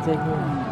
Take thing.